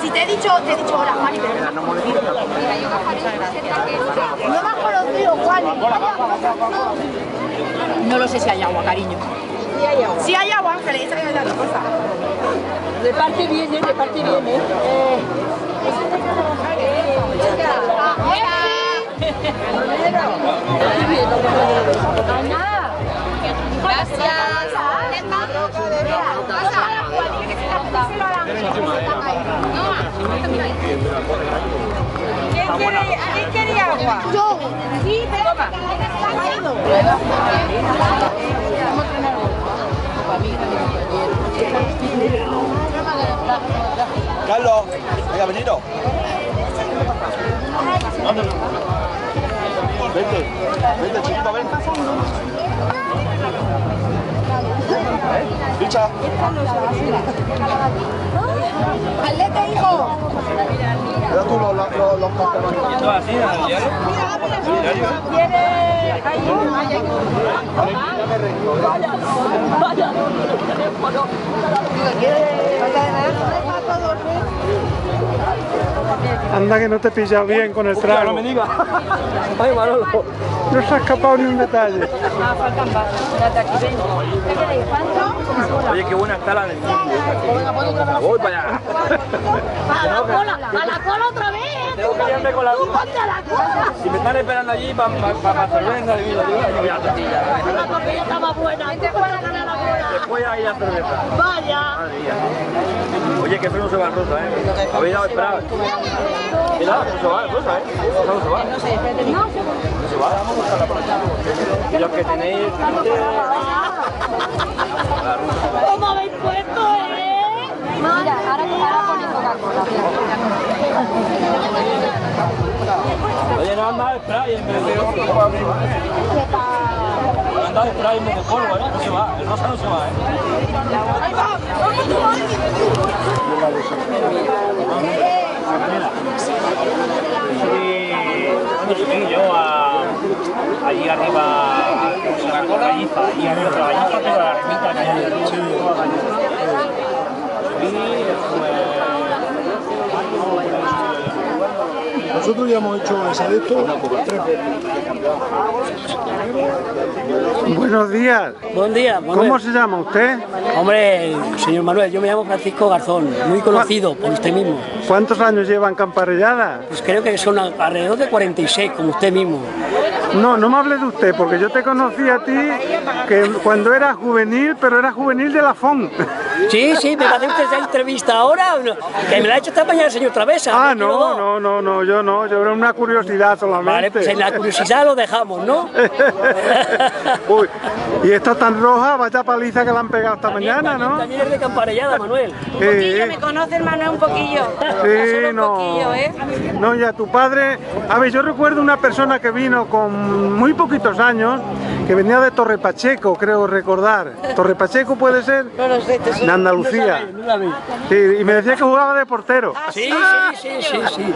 Si te he dicho, te he dicho hola, Juani, no me No me has conocido, No lo sé si hay agua, cariño. Sí hay agua. Sí hay agua, Ángeles, esa es la cosa. Reparte bien, eh, reparte bien, eh. eh. ¿Quién quiere, ¿Quién quiere agua? Carlos, venga, venido. Vente, vente, chiquito, ven. Ficha. ¡Alete, hijo! Mira tú los, los, los, los campeones. ¿Quiere ayuda? Anda que no te he pillado bien con el trago. No me digas. Ay, Manolo. No se ha escapado ni un detalle. Oye, qué buena está la del Voy para allá. ¡A la cola! ¡A la cola otra vez! Tengo que irme con la ¡Tú ponte a la cola! Si me están esperando allí para pa, pa, cerveza, de vida, yo voy a la tortilla. La tortilla estaba buena. ¿Te fuera a ganar la cola? Después ahí la cerveza. ¡Vaya! Oye, que frío se va Rosa, ¿eh? Habéis dado esperar. Mira, no se va Rosa, ¿eh? Rosa no se va. No se va. Y los que tenéis... ¿Cómo habéis puesto, eh? Mira, ahora ahora pones Coca-Cola. Oye, no anda spray en vez de Anda spray en vez de polvo, ¿eh? No se va, el rosa no se va, ¿eh? subí yo a, allí arriba a la y arriba de la gallifa, pero a la ermita que hay allí, toda Nosotros ya hemos hecho ese de esto tres veces. Buenos días. Buen día, Manuel. ¿Cómo se llama usted? Hombre, señor Manuel, yo me llamo Francisco Garzón, muy conocido por usted mismo. ¿Cuántos años lleva en Camparellada? Pues creo que son alrededor de 46, como usted mismo. No, no me hable de usted, porque yo te conocí a ti que cuando era juvenil, pero era juvenil de la FON. Sí, sí, me va a hacer usted esa entrevista ahora, que me la ha hecho esta mañana el señor Travesa. Ah, no, no, no, no, yo no, yo era una curiosidad solamente. Vale, pues en la curiosidad lo dejamos, ¿no? Uy, y esta tan roja, vaya paliza que la han pegado esta mañana, ¿no? También es de Camparellada, Manuel. Sí, ¿Me conoces, Manuel, un poquillo? sí, un no. poquillo, ¿eh? No, ya tu padre. A ver, yo recuerdo una persona que vino con muy poquitos años, que venía de Torre Pacheco, creo recordar. ¿Torre Pacheco puede ser? No lo sé, te De Andalucía. No la vi. Sí, y me decía que jugaba de portero. Sí, sí, sí, sí, sí. Sí, sí, sí.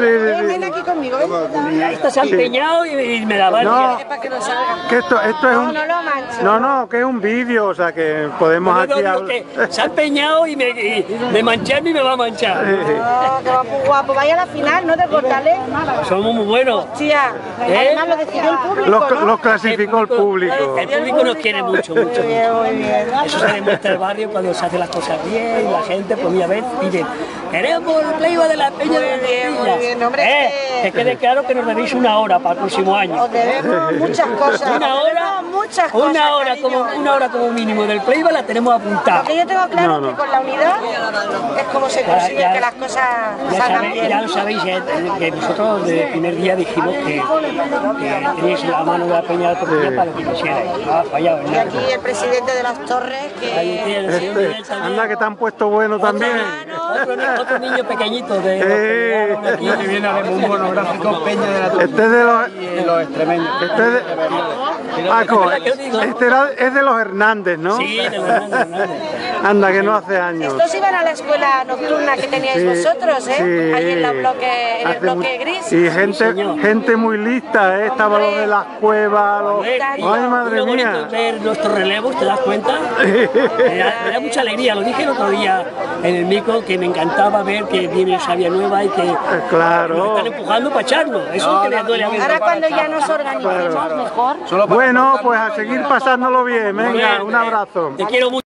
Ven aquí conmigo, ven. Ha empeñado y, me la va a No, para que no salga. que esto, esto es un... No lo manches. No, no, que es un vídeo, o sea que podemos No, aquí no, no, hablar. que se ha empeñado y me, y me mancharme y me va a manchar. Ah, que va muy guapo. Vaya a la final, ¿no? De Portales. Somos muy buenos. Tía, además lo decidió el público, Los, los clasificó el público. El público nos quiere mucho, mucho. Eso se demuestra el barrio cuando se hacen las cosas bien y la gente, pues mira, ves, pide, queremos el playboy de la peña de Muy bien, Tortilla". muy bien, hombre, Eh, que- que quede claro que nos debéis una hora para el próximo año. Os debemos muchas cosas. Una hora, muchas cosas. una hora como una hora como mínimo del playboy la tenemos apuntada. Lo que yo tengo claro No, es no. que con la unidad es como se consigue ya- que las cosas Ya, salgan sabéis, bien. ya lo sabéis, eh, que nosotros desde el primer día dijimos que, que teníais la mano de la peña para lo que fallado en Y aquí el presidente de las torres que... Este, anda que te han puesto bueno también. Otro, ni- otro niño pequeñito de los aquí. Que viene a ver un monográfico Peña de la Este es de los... y los extremeños. Este es de... Paco, este era- es de los Hernández, ¿no? Sí, de de verdad. Anda, que no hace años. Estos iban a la escuela nocturna que teníais Sí, vosotros, ¿eh? sí. Ahí en, la bloque, en el Hace bloque gris. Y gente, gente muy lista, ¿eh? Estaba lo de las cuevas, lo- Ver, Ay, madre lo bonito mía. ver nuestros relevos, ¿te das cuenta? Me da, me da mucha alegría, lo dije el otro día en el mico, que me encantaba ver que viene Sabia Nueva y que nos Eh, Claro. están empujando para echarnos. Eso es que me duele a mí. Ahora cuando ya nos organicemos mejor. Bueno, pues a seguir pasándolo bien. Venga, un abrazo. Te quiero mucho.